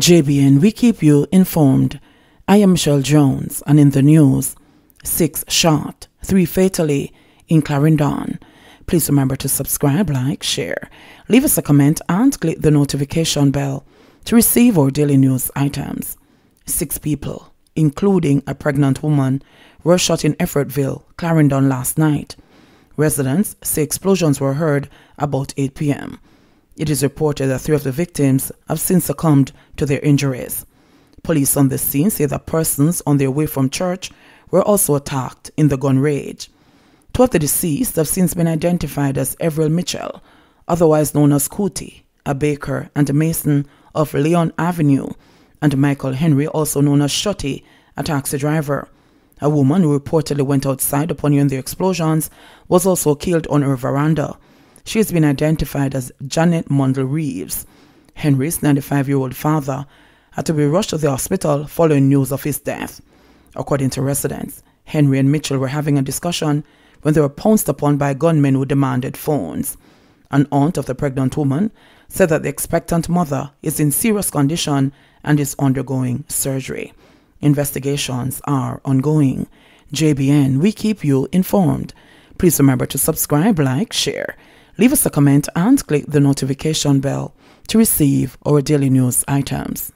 JBN, we keep you informed. I am Michelle Jones, and in the news, six shot, three fatally in Clarendon. Please remember to subscribe, like, share, leave us a comment, and click the notification bell to receive our daily news items. Six people, including a pregnant woman, were shot in Effortville, Clarendon last night. Residents say explosions were heard about 8 p.m. It is reported that three of the victims have since succumbed to their injuries. Police on the scene say that persons on their way from church were also attacked in the gun rage. Two of the deceased have since been identified as Evriel Mitchell, otherwise known as Cootie, a baker and a mason of Leon Avenue, and Michael Henry, also known as Shotty, a taxi driver. A woman who reportedly went outside upon hearing the explosions was also killed on her veranda. She has been identified as Janet Mundle Reeves. Henry's 95 year old father had to be rushed to the hospital following news of his death. According to residents, Henry and Mitchell were having a discussion when they were pounced upon by gunmen who demanded phones. An aunt of the pregnant woman said that the expectant mother is in serious condition and is undergoing surgery. Investigations are ongoing. JBN, we keep you informed. Please remember to subscribe, like, share Leave us a comment and click the notification bell to receive our daily news items.